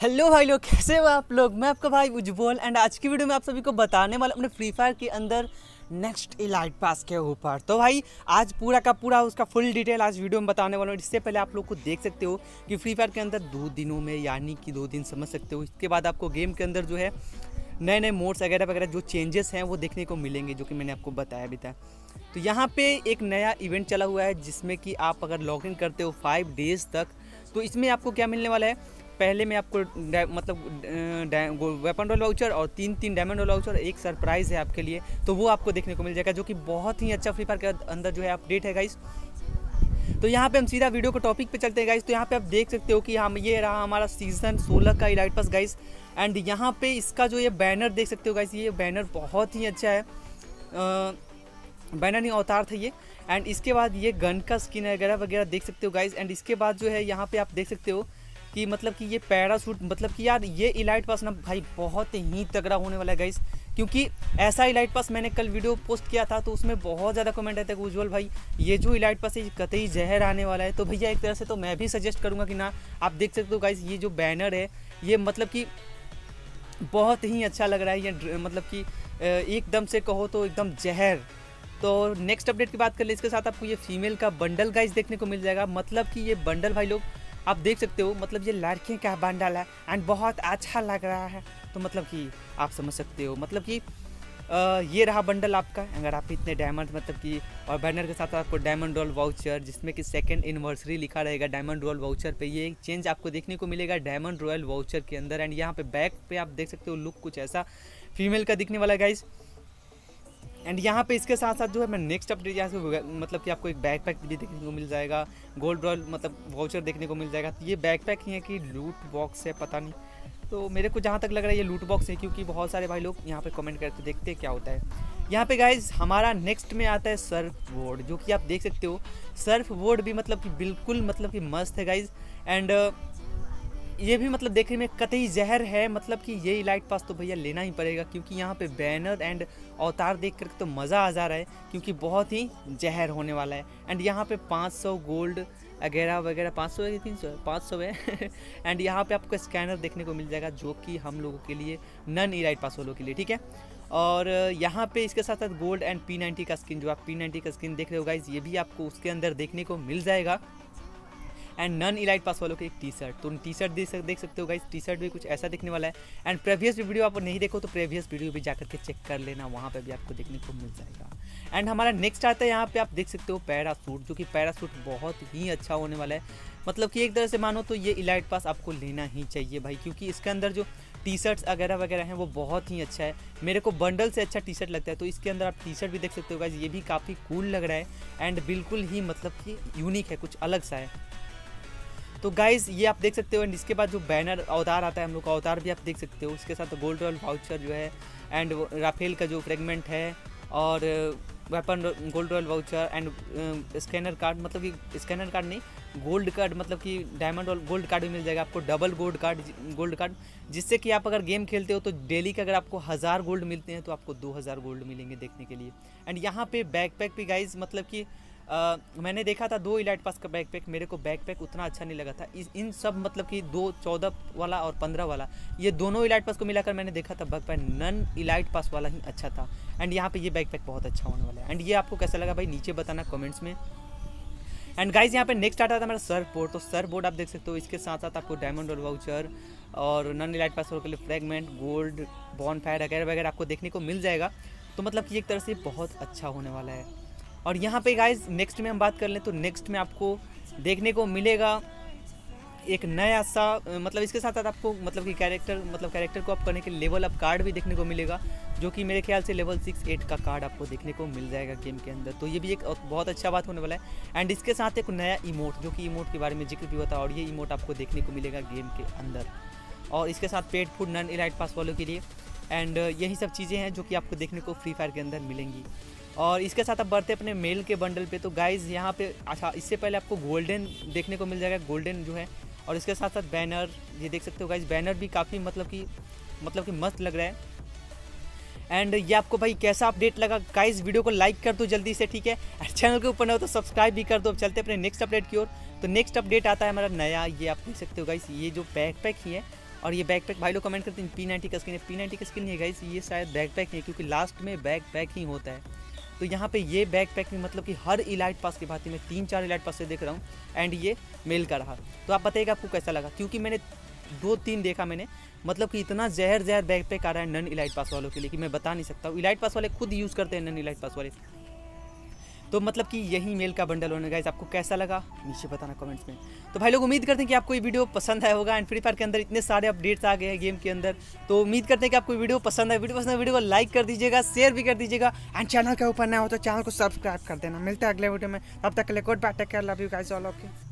Hello भाई लोग कैसे हो आप लोग? मैं आपका भाई उज्जवल एंड आज की वीडियो में आप सभी को बताने वाला अपने फ्री फायर के अंदर नेक्स्ट इलाइट पास के ऊपर। तो भाई, आज पूरा का पूरा उसका फुल डिटेल आज वीडियो में बताने वाला हूँ। इससे पहले आप लोग को देख सकते हो कि फ्री फायर के अंदर दो दिनों में, यानी कि दो दिन समझ सकते हो। इसके बाद आपको गेम के अंदर जो है नए नए मोड्स वगैरह वगैरह जो चेंजेस हैं, वो देखने को मिलेंगे, जो कि मैंने आपको बताया भी था। तो यहाँ पे एक नया इवेंट चला हुआ है, जिसमें कि आप अगर लॉग इन करते हो फाइव डेज़ तक तो इसमें आपको क्या मिलने वाला है? पहले में आपको मतलब वेपन रोल वाउचर और तीन तीन डायमंड रोल वाउचर एक सरप्राइज़ है आपके लिए तो वो आपको देखने को मिल जाएगा जो कि बहुत ही अच्छा फ्री फायर के अंदर जो है अपडेट है गाइस तो यहाँ पे हम सीधा वीडियो के टॉपिक पे चलते हैं गाइस तो यहाँ पे आप देख सकते हो कि हम ये रहा हमारा सीज़न 16 का इलाइट पास गाइस एंड यहाँ पे इसका जो ये बैनर देख सकते हो गाइस ये बैनर बहुत ही अच्छा है। आ, बैनर नहीं अवतार था ये। एंड इसके बाद ये गन का स्किन वगैरह वगैरह देख सकते हो गाइस एंड इसके बाद जो है यहाँ पे आप देख सकते हो कि मतलब कि ये पैरासूट मतलब कि यार, ये इलाइट पास ना, भाई, बहुत ही तगड़ा होने वाला है गाइस क्योंकि ऐसा इलाइट पास मैंने कल वीडियो पोस्ट किया था तो उसमें बहुत ज़्यादा कमेंट आए थे उज्ज्वल भाई, ये जो इलाइट पास है, ये कतई जहर आने वाला है। तो भैया, एक तरह से तो मैं भी सजेस्ट करूँगा कि ना, आप देख सकते हो गाइस ये जो बैनर है, ये मतलब कि बहुत ही अच्छा लग रहा है, ये मतलब कि एकदम से कहो तो एकदम जहर। तो नेक्स्ट अपडेट की बात कर ले, इसके साथ आपको ये फीमेल का बंडल गाइस देखने को मिल जाएगा। मतलब कि ये बंडल भाई लोग आप देख सकते हो मतलब ये लड़के का बंडल है एंड बहुत अच्छा लग रहा है। तो मतलब कि आप समझ सकते हो मतलब कि ये रहा बंडल आपका। अगर आप इतने डायमंड मतलब कि, और बैनर के साथ आपको डायमंड रोल वाउचर जिसमें कि सेकंड एनिवर्सरी लिखा रहेगा डायमंड रोयल वाउचर पे, ये एक चेंज आपको देखने को मिलेगा डायमंड रॉयल वाउचर के अंदर एंड यहाँ पे बैक पे आप देख सकते हो लुक कुछ ऐसा फीमेल का दिखने वाला गाइज़ एंड यहाँ पे इसके साथ साथ जो है, मैं नेक्स्ट अपडेट यहाँ से मतलब कि आपको एक बैक पैक भी देखने को मिल जाएगा गोल्ड रॉयल मतलब वाउचर देखने को मिल जाएगा। तो ये बैक पैक ही है कि लूट बॉक्स है, पता नहीं। तो मेरे को जहाँ तक लग रहा है ये लूट बॉक्स है, क्योंकि बहुत सारे भाई लोग यहाँ पे कमेंट करते देखते क्या होता है। यहाँ पे गाइज़ हमारा नेक्स्ट में आता है सर्फ बोर्ड जो कि आप देख सकते हो। सर्फ बोर्ड भी मतलब कि बिल्कुल मतलब कि मस्त है गाइज़ एंड ये भी मतलब देखने में कतई जहर है मतलब कि ये इलाइट पास तो भैया लेना ही पड़ेगा, क्योंकि यहाँ पे बैनर एंड अवतार देख कर तो मज़ा आ जा रहा है, क्योंकि बहुत ही जहर होने वाला है। एंड यहाँ पे 500 गोल्ड वगैरह वगैरह 500 है तीन सौ? पाँच सौ है। एंड यहाँ पे आपको स्कैनर देखने को मिल जाएगा, जो कि हम लोगों के लिए नन इलाइट पास वालों के लिए, ठीक है? और यहाँ पे इसके साथ साथ गोल्ड एंड पी नाइन्टी का स्किन जो आप पी नाइन्टी का स्किन देख रहे हो गाइज़ ये भी आपको उसके अंदर देखने को मिल जाएगा। एंड नन इलाइट पास वालों के एक टी शर्ट तो टी शर्ट देख देख सकते हो गाइस टी शर्ट भी कुछ ऐसा दिखने वाला है. एंड प्रीवियस वीडियो आप नहीं देखो तो प्रीवियस वीडियो भी जाकर के चेक कर लेना. वहाँ पर भी आपको देखने को मिल जाएगा. एंड हमारा नेक्स्ट आता है यहाँ पे आप देख सकते हो पैरासूट जो कि पैरासूट बहुत ही अच्छा होने वाला है. मतलब कि एक तरह से मानो तो ये इलाइट पास आपको लेना ही चाहिए भाई, क्योंकि इसके अंदर जो टी शर्ट्स वगैरह वगैरह हैं वो बहुत ही अच्छा है. मेरे को बंडल से अच्छा टी शर्ट लगता है तो इसके अंदर आप टी शर्ट भी देख सकते हो गाइज़ ये भी काफ़ी कूल लग रहा है. एंड बिल्कुल ही मतलब कि यूनिक है, कुछ अलग सा है. तो गाइज़ ये आप देख सकते हो एंड इसके बाद जो बैनर अवतार आता है हम लोग का, अवतार भी आप देख सकते हो। उसके साथ गोल्ड रॉयल वाउचर जो है एंड राफेल का जो फ्रेगमेंट है, और weapon gold royal voucher and scanner card मतलब कि स्कैनर कार्ड नहीं गोल्ड कार्ड मतलब कि डायमंड और गोल्ड कार्ड भी मिल जाएगा आपको double gold card gold card जिससे कि आप अगर गेम खेलते हो तो डेली का अगर आपको हज़ार गोल्ड मिलते हैं तो आपको दो हज़ार गोल्ड मिलेंगे देखने के लिए। एंड यहाँ पे बैकपैक भी गाइज़ मतलब कि आ, मैंने देखा था दो इलाइट पास का बैकपैक मेरे को बैकपैक उतना अच्छा नहीं लगा था। इस इन सब मतलब कि दो चौदह वाला और पंद्रह वाला ये दोनों इलाइट पास को मिलाकर मैंने देखा था बैकपैक नन इलाइट पास वाला ही अच्छा था। एंड यहाँ पे ये बैकपैक बहुत अच्छा होने वाला है। एंड ये आपको कैसा लगा भाई? नीचे बताना कमेंट्स में। एंड गाइज़ यहाँ पे नेक्स्ट आता था मेरा सर बोर्ड तो सर बोर्ड आप देख सकते हो इसके साथ साथ आपको डायमंड और वाउचर और नन इलाइट पास के लिए फ्रेगमेंट गोल्ड बॉन फायर वगैरह वगैरह आपको देखने को मिल जाएगा। तो मतलब कि एक तरह से बहुत अच्छा होने वाला है। और यहाँ पे गाइज़ नेक्स्ट में हम बात कर लें तो नेक्स्ट में आपको देखने को मिलेगा एक नया सा मतलब इसके साथ साथ आपको मतलब कि कैरेक्टर मतलब कैरेक्टर को अप करने के लेवल अप कार्ड भी देखने को मिलेगा, जो कि मेरे ख्याल से लेवल सिक्स एट का कार्ड आपको देखने को मिल जाएगा गेम के अंदर। तो ये भी एक बहुत अच्छा बात होने वाला है। एंड इसके साथ एक नया इमोट जो कि इमोट के बारे में ज़िक्र भी होता है और ये इमोट आपको देखने को मिलेगा गेम के अंदर। और इसके साथ pet food non elite pass वालों के लिए। एंड यही सब चीज़ें हैं जो कि आपको देखने को फ्री फायर के अंदर मिलेंगी। और इसके साथ आप बढ़ते अपने मेल के बंडल पे। तो गाइज़ यहाँ पे अच्छा इससे पहले आपको गोल्डन देखने को मिल जाएगा गोल्डन जो है। और इसके साथ साथ बैनर ये देख सकते हो गाइज़ बैनर भी काफ़ी मतलब कि मतलब कि मस्त लग रहा है। एंड ये आपको भाई कैसा अपडेट लगा? गाइज़ वीडियो को लाइक कर दो जल्दी से, ठीक है? चैनल के ऊपर न हो तो सब्सक्राइब भी कर दो। चलते अपने नेक्स्ट अपडेट की ओर। तो नेक्स्ट अपडेट आता है हमारा नया, ये आप देख सकते हो गाइज़ ये जो बैक पैक ही है। और ये बैकपैक भाई लोग कमेंट करते हैं पी नाइन्टी का स्किन है। पी नाइन्टी का स्किन है गाइस ये शायद बैकपैक है क्योंकि लास्ट में बैकपैक ही होता है। तो यहाँ पे ये बैकपैक में मतलब कि हर इलाइट पास की भांति मैं तीन चार इलाइट पास से देख रहा हूँ एंड ये मेल का रहा। तो आप बताइएगा आपको कैसा लगा? क्योंकि मैंने दो तीन देखा मैंने मतलब कि इतना जहर जहर बैकपैक आ रहा है नन इलाइट पास वालों के लिए कि मैं बता नहीं सकता। हूँ इलाइट पास वाले खुद यूज़ करते हैं नन इलाइट पास वाले। तो मतलब कि यही मेल का बंडल होने गाइज़ आपको कैसा लगा? नीचे बताना कमेंट्स में। तो भाई लोग, उम्मीद करते हैं कि आपको ये वीडियो पसंद आया होगा। एंड फ्री फायर के अंदर इतने सारे अपडेट्स आ गए हैं गेम के अंदर। तो उम्मीद करते हैं कि आपको वीडियो पसंद है वीडियो पसंद वीडियो को लाइक कर दीजिएगा शेयर भी कर दीजिएगा। एंड चैनल के ऊपर नया हो तो चैनल को सब्सक्राइब कर देना। मिलता है अगले वीडियो में। तब तक के लिए good bye take care love you guys all okay